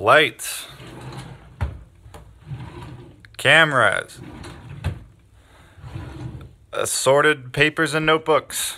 lights, cameras, assorted papers and notebooks.